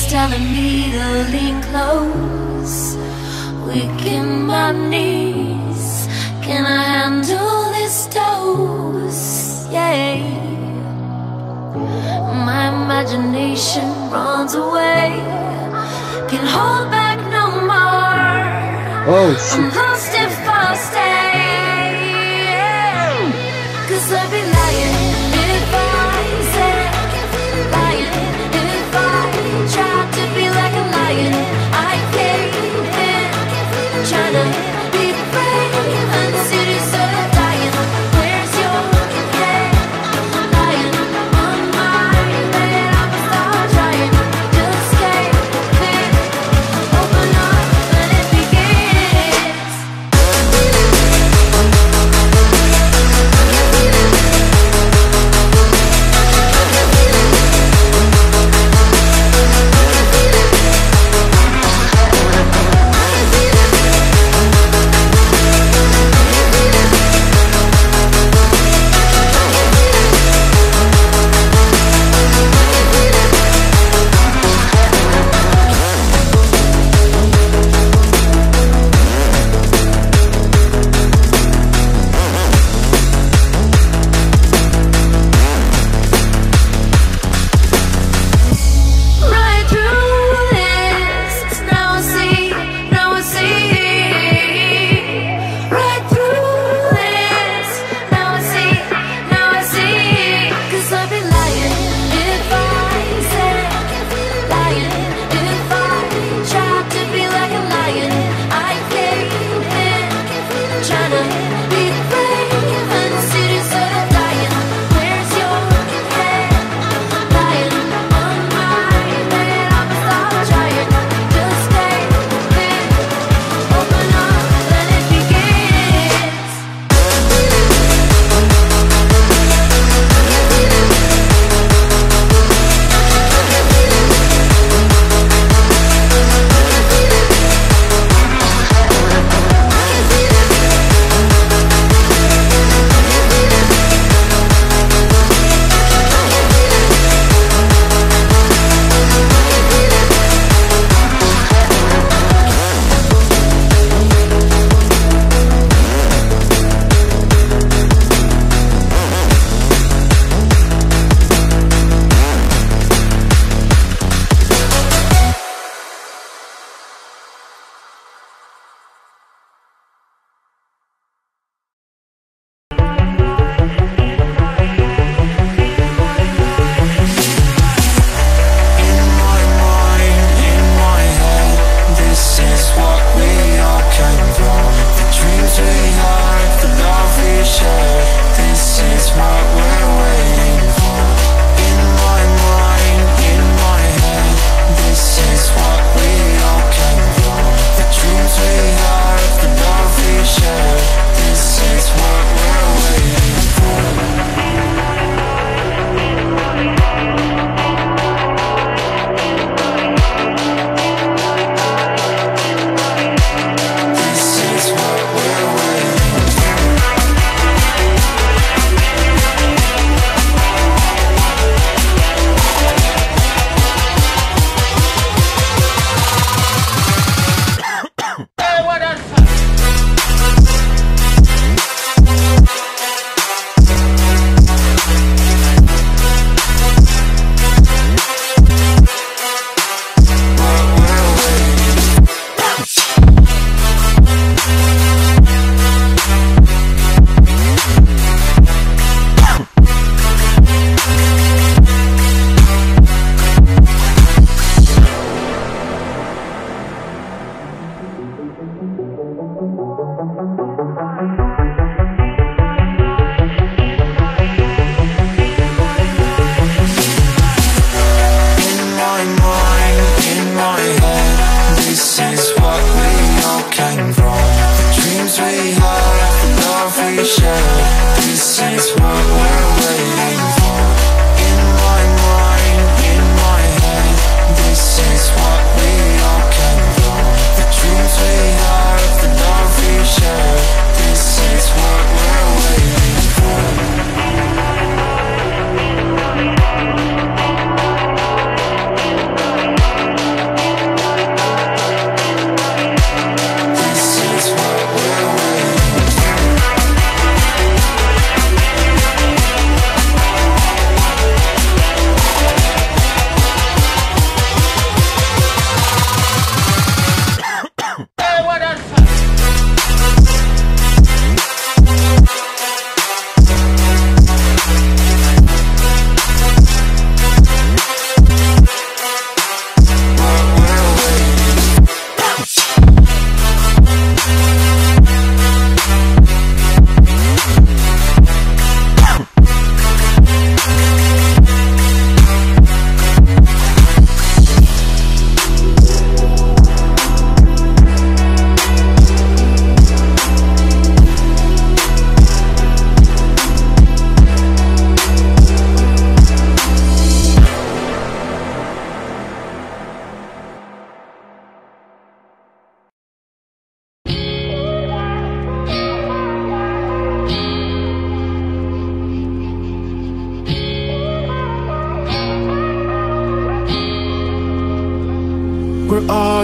Dreams telling me to lean close Weak in my knees Can I handle this dose? Yeah My imagination runs away Can hold back no more Oh shit.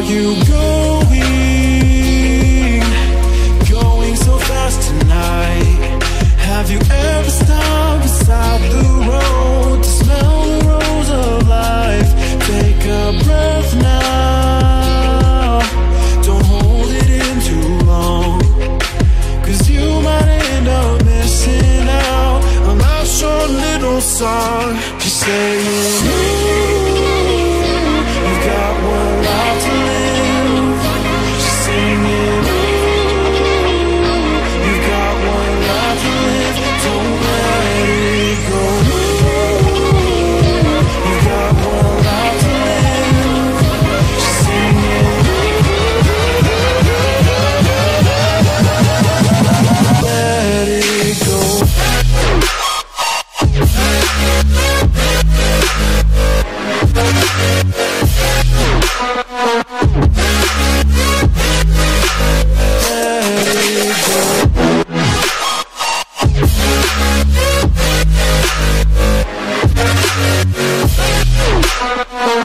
You going? Going so fast tonight. Have you ever stopped beside the road to smell the rose of life? Take a breath now. Don't hold it in too long. Cause you might end up missing out on short little song. Just saying, Música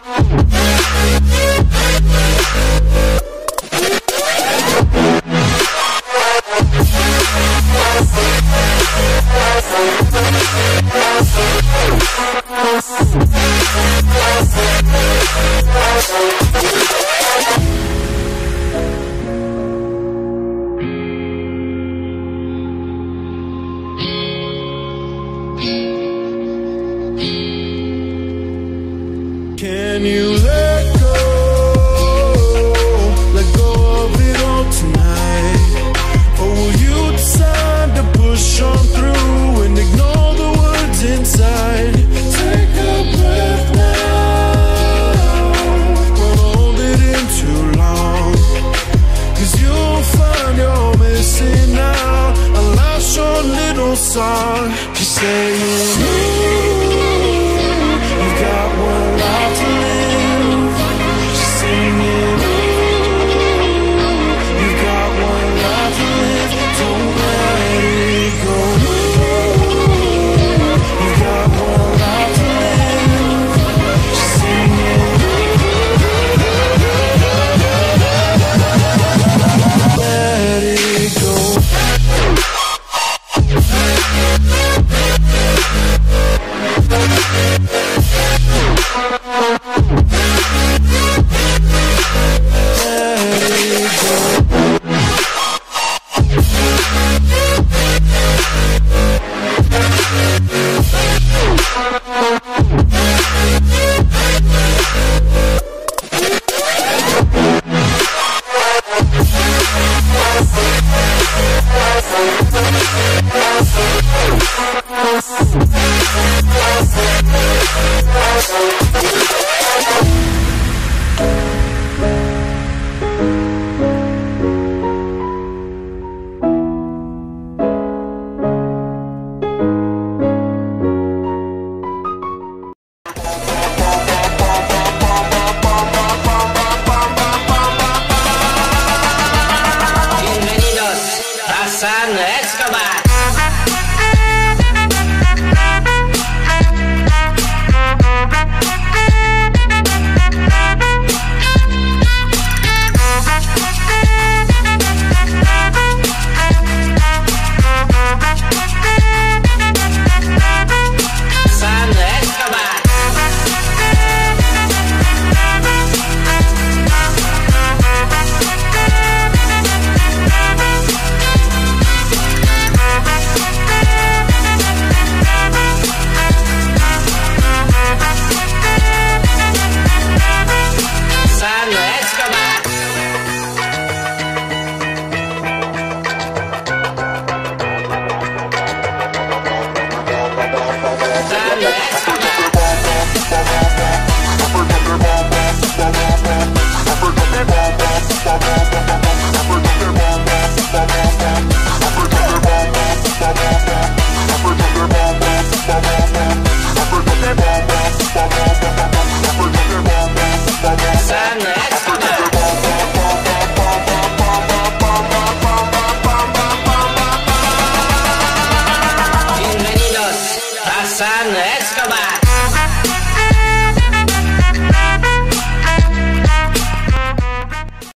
Yeah.